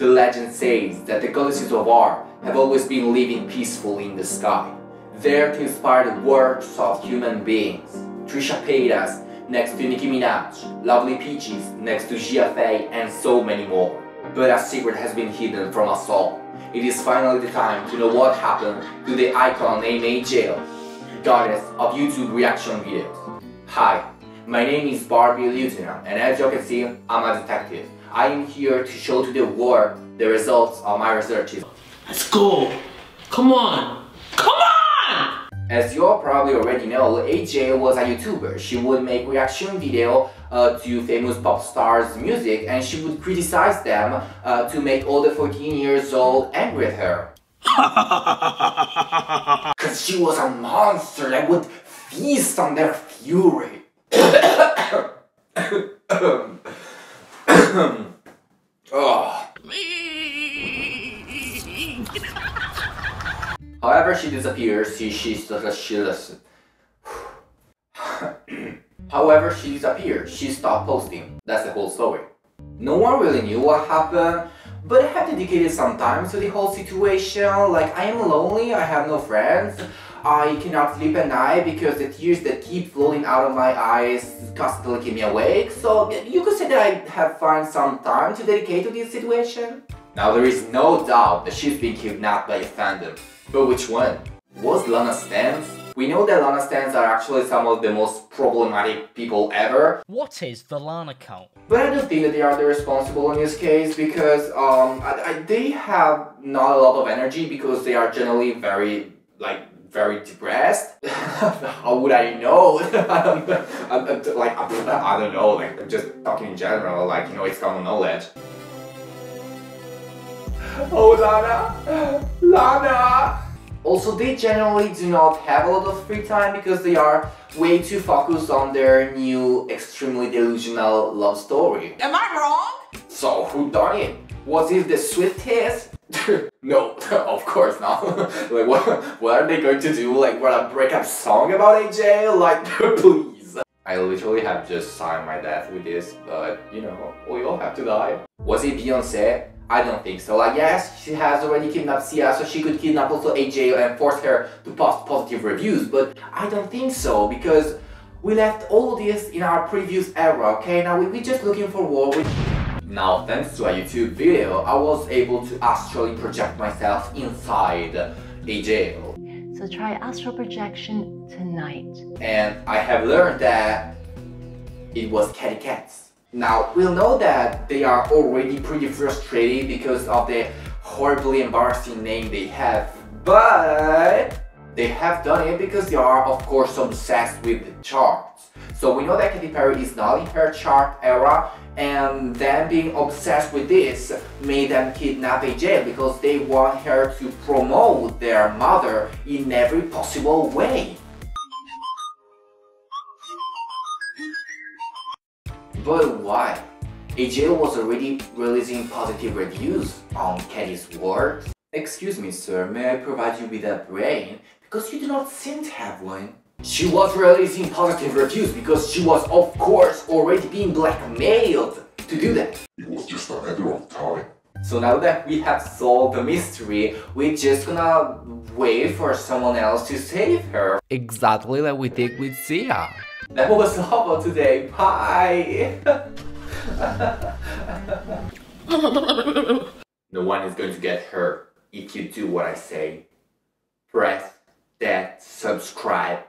The legend says that the goddesses of art have always been living peacefully in the sky, there to inspire the works of human beings. Trisha Paytas next to Nicki Minaj, Lovely Peaches next to Jiafei, and so many more. But a secret has been hidden from us all. It is finally the time to know what happened to the icon named Ajay, goddess of YouTube reaction videos. Hi, my name is Barbie Lieutenant, and as you can see, I'm a detective. I am here to show to the world the results of my researches. Let's go. Come on. Come on! As you all probably already know, Ajay was a YouTuber. She would make reaction video uh, to famous pop stars' music and she would criticize them uh, to make all the 14 years old angry at her. Cause she was a monster that would feast on their fury. oh. However, she disappears. She she she listen. However, she disappeared. She stopped posting. That's the whole story. No one really knew what happened, but I have dedicated some time to the whole situation. Like, I am lonely, I have no friends, I cannot sleep at night because the tears that keep flowing out of my eyes constantly keep me awake. So, you could say that I have found some time to dedicate to this situation. Now, there is no doubt that she's been kidnapped by a fandom. But which one? Was Lana's Stans? We know that Lana Stans are actually some of the most problematic people ever. What is the Lana count? But I don't think that they are the responsible in this case because um, I, I, they have not a lot of energy because they are generally very, like, very depressed. How would I know? I'm, I'm, like, I don't know, like, I'm just talking in general, like, you know, it's common knowledge. Oh, Lana! Lana! Also, they generally do not have a lot of free time because they are way too focused on their new, extremely delusional love story. Am I wrong? So, who done it? Was it the Swifties? no, of course not. like, what, what are they going to do? Like, what, a breakup song about Ajay? Like, please. I literally have just signed my death with this, but, you know, we all have to die. Was it Beyonce? I don't think so. Like, yes, she has already kidnapped Sia, so she could kidnap also Ajay and force her to post positive reviews, but I don't think so, because we left all this in our previous era, okay? Now, we, we're just looking for war with... Now, thanks to a YouTube video, I was able to astrally project myself inside a jail. So try astral projection tonight. And I have learned that it was KatyCats. Now, we'll know that they are already pretty frustrated because of the horribly embarrassing name they have, but they have done it because they are, of course, obsessed with the charts. So we know that Katy Perry is not in her chart era, and them being obsessed with this made them kidnap Ajay because they want her to promote their mother in every possible way. But why? Ajay was already releasing positive reviews on Katy's work. Excuse me sir, may I provide you with a brain? Because you do not seem to have one. She was releasing positive reviews because she was of course already being blackmailed to do that. It was just a matter of time. So now that we have solved the mystery, we're just gonna wait for someone else to save her. Exactly like we did with Sia. That was all for today. Bye. no one is going to get hurt if you do what I say. Press that subscribe